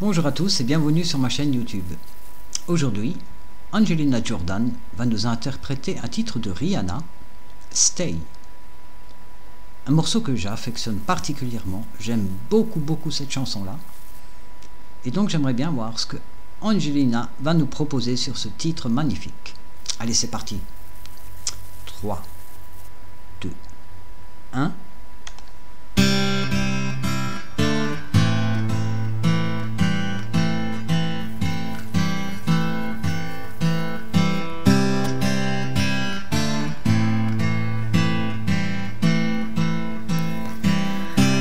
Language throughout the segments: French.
Bonjour à tous et bienvenue sur ma chaîne YouTube. Aujourd'hui, Angelina Jordan va nous interpréter un titre de Rihanna, Stay. Un morceau que j'affectionne particulièrement, j'aime beaucoup beaucoup cette chanson-là. Et donc j'aimerais bien voir ce que Angelina va nous proposer sur ce titre magnifique. Allez, c'est parti. 3, 2, Hein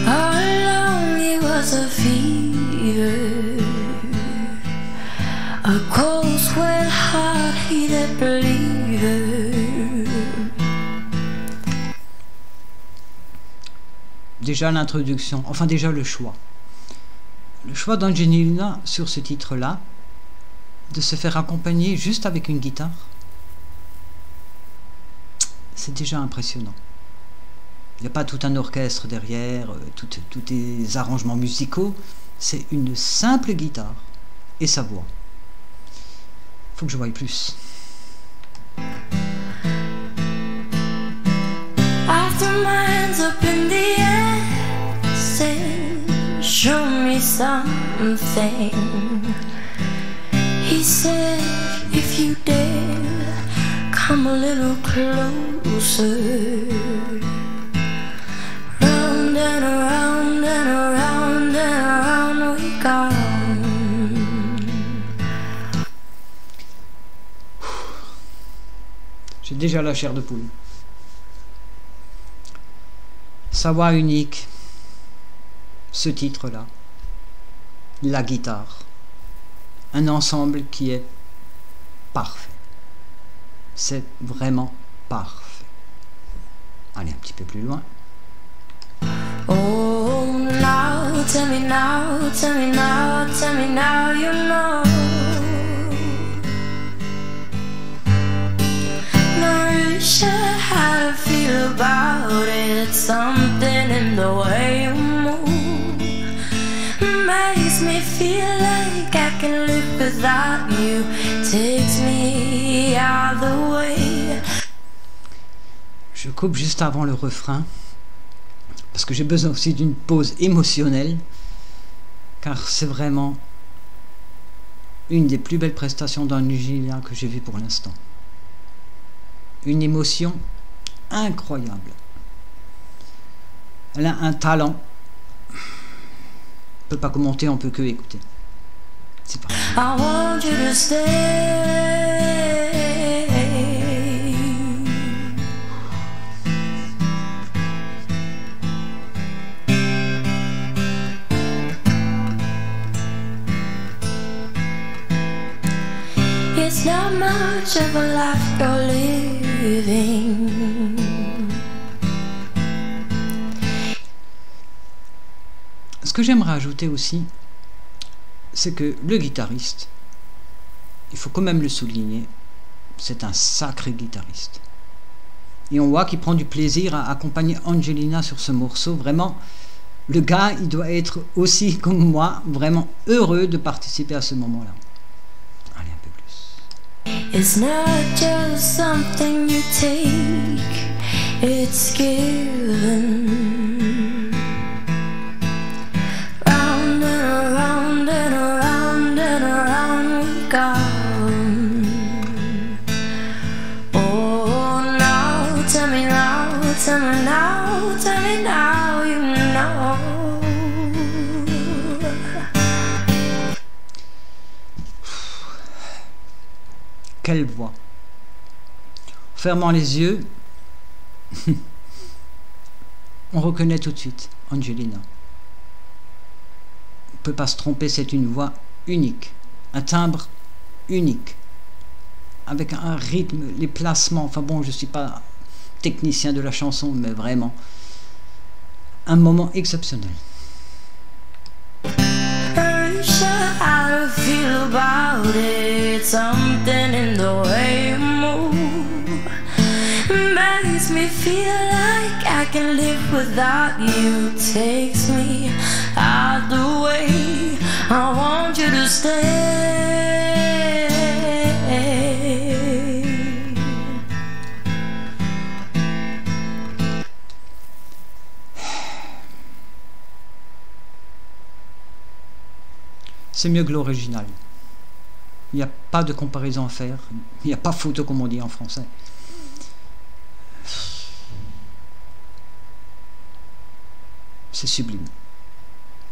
How lonely was a feeling. Déjà l'introduction, enfin déjà le choix. Le choix d'Angelina sur ce titre-là, de se faire accompagner juste avec une guitare, c'est déjà impressionnant. Il n'y a pas tout un orchestre derrière, euh, tous les arrangements musicaux, c'est une simple guitare et sa voix. Faut que je voie plus. Show me something. He said, If you dare, come a little closer. Round and around and around and around we go. J'ai déjà la chair de poule. Sa voix unique, ce titre-là, la guitare, un ensemble qui est parfait. C'est vraiment parfait. Allez, un petit peu plus loin. Oh, now, tell me now, tell me now, tell me now, you know. Not really sure how to feel about it. Something in the way you. Me out the way. Je coupe juste avant le refrain parce que j'ai besoin aussi d'une pause émotionnelle car c'est vraiment une des plus belles prestations d'un Nugilien que j'ai vu pour l'instant. Une émotion incroyable. Elle a un talent. On peut pas commenter, on peut que écouter. C'est parti. I want you to stay. It's not much of a life you're living. Ce que j'aimerais ajouter aussi, c'est que le guitariste, il faut quand même le souligner, c'est un sacré guitariste. Et on voit qu'il prend du plaisir à accompagner Angelina sur ce morceau. Vraiment, le gars, il doit être aussi comme moi, vraiment heureux de participer à ce moment-là. Allez, un peu plus. It's not just something you take, it's given. Voix? Fermant les yeux, on reconnaît tout de suite Angelina. On peut pas se tromper, c'est une voix unique, un timbre unique, avec un rythme, les placements. Enfin bon, je suis pas technicien de la chanson, mais vraiment un moment exceptionnel. To feel about it. Something in the way you move makes me feel like I can live without you takes me out the way. I want you to stay. C'est mieux que l'original. Il n'y a pas de comparaison à faire. Il n'y a pas photo comme on dit en français. C'est sublime.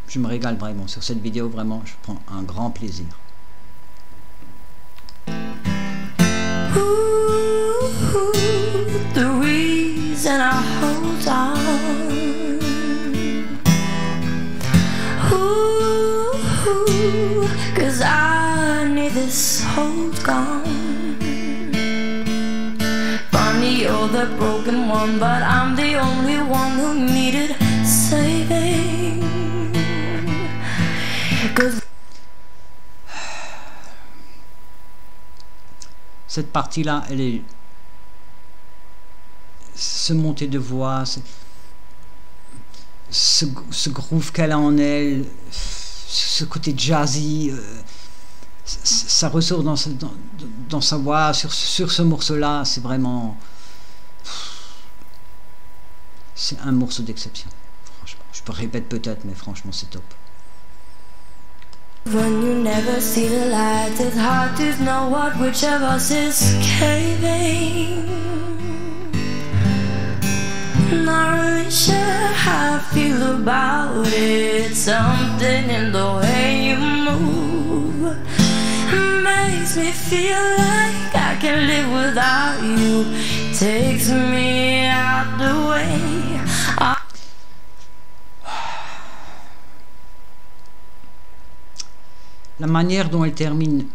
Je me régale vraiment sur cette vidéo, vraiment, je prends un grand plaisir. Cause I need this gone. Funny, you're the broken one, but I'm the only one who needed saving. Cause Cette partie-là, elle est. Ce montée de voix, ce, ce, qu'elle a en elle ce côté jazzy, euh, ça, ressort dans, dans, dans, sa voix, sur, sur ce morceau-là, c'est vraiment... C'est un morceau d'exception, franchement. Je peux répéter peut-être, mais franchement, c'est top. When you never see the light, it's hard to know what which of us is caving. Not really sure how I feel about it. Something in the way you move makes me feel like I can live without you. Takes me out the way. I La manière dont elle termine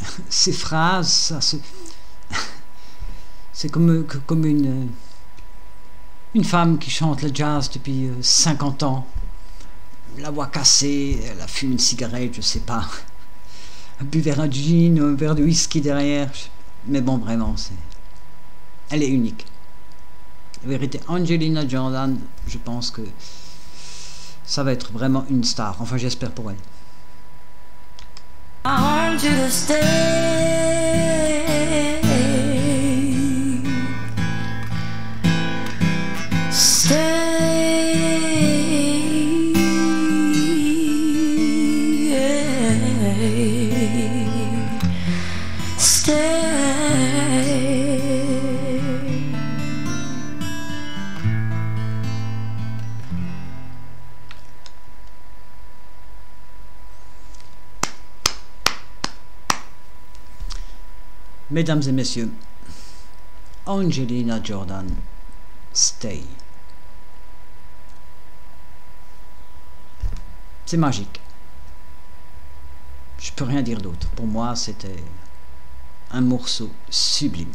ces phrases, c'est comme, comme une une femme qui chante le jazz depuis 50 euh, ans, la voix cassée, elle a fumé une cigarette, je sais pas, un bu verre de gin, un verre de whisky derrière, mais bon, vraiment, c'est... Elle est unique. La vérité, Angelina Jordan, je pense que ça va être vraiment une star. Enfin, j'espère pour elle. Mesdames et messieurs, Angelina Jordan, Stay. C'est magique. Je peux rien dire d'autre. Pour moi, c'était un morceau sublime.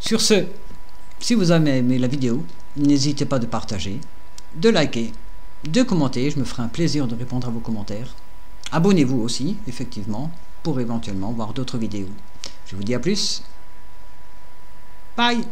Sur ce, si vous avez aimé la vidéo, n'hésitez pas de partager, de liker, de commenter. Je me ferai un plaisir de répondre à vos commentaires. Abonnez-vous aussi, effectivement, pour éventuellement voir d'autres vidéos. Je vous dis à plus. Bye